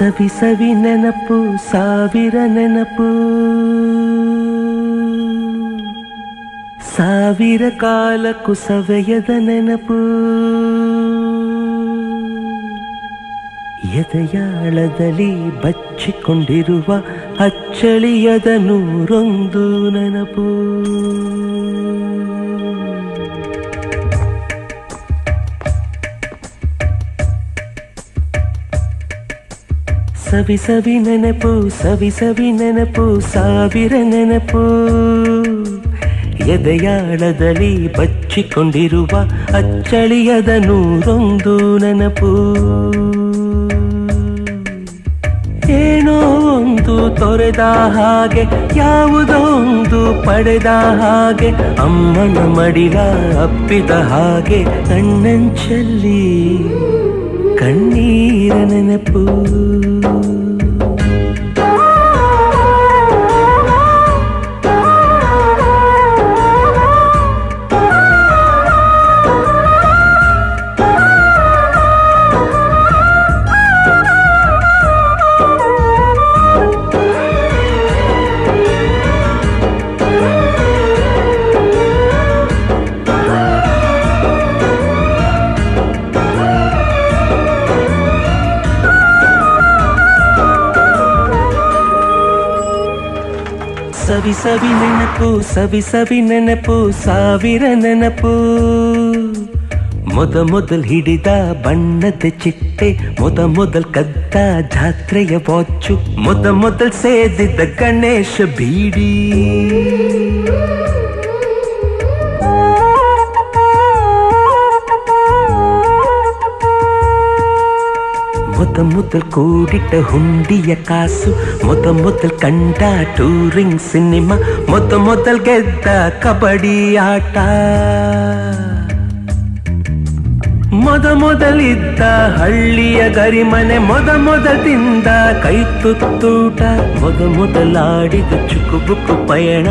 ಸವಿ ಸವಿ ನೆನಪು ಸಾವಿರ ನೆನಪು. ಸಾವಿರ ಕಾಲಕ್ಕೂ ಸವೆಯದ ನೆನಪು. ಎದೆಯಾಳದಲ್ಲಿ ಬಚ್ಚಿಕೊಂಡಿರುವ ಅಚ್ಚಳಿಯದ ನೂರೊಂದು ನೆನಪು. ಸವಿ ಸವಿ ನೆನಪು, ಸವಿ ಸವಿ ನೆನಪು, ಸಾವಿರ ನೆನಪು. ಎದೆಯಾಳದಲ್ಲಿ ಬಚ್ಚಿಕೊಂಡಿರುವ ಅಚ್ಚಳಿಯದ ನೂರೊಂದು ನೆನಪು. ಏನೋ ಒಂದು ತೊರೆದ ಹಾಗೆ ಯಾವುದೋ ಒಂದು ಪಡೆದ ಹಾಗೆ, ಅಮ್ಮನ ಮಡಿಲ ಅಪ್ಪಿದ ಹಾಗೆ, ಕಣ್ಣಂಚಲ್ಲಿ ಕಣ್ಣೀರ ನೆನಪು. ಸವಿ ಸವಿ ನೆನಪು, ಸವಿ ಸವಿ ನೆನಪು, ಸಾವಿರ ನೆನಪು. ಮೊದ ಮೊದಲ್ ಹಿಡಿದ ಬಣ್ಣದ ಚಿಟ್ಟೆ, ಮೊದ ಮೊದಲ್ ಕದ್ದ ಜಾತ್ರೆಯ ಬಾಚು ಮೊದ ಮೊದಲ್ ಸೇದಿದ್ದ ಗಣೇಶ ಬೀಡಿ. ಮೊದ முதல் ಕೂಡಿಟ್ಟ ಹುಂಡಿಯ ಕಾಸು ಮೊದ முதல் ಕಂಡ ಟೂರಿಂಗ್ ಸಿನಿಮಾ ಮೊದ முதல் ಗೆದ್ದ ಕಬಡ್ಡಿ ಆಟ. ಮೊದ ಮೊದಲಿದ್ದ ಹಳ್ಳಿಯ ಗರಿಮನೆ, ಮೊದ ಮೊದಲಿಂದ ಕೈ ತುತ್ತೂಟ, ಮೊದ ಮೊದಲಾಡಿದ ಚುಕುಬುಕು ಪಯಣ.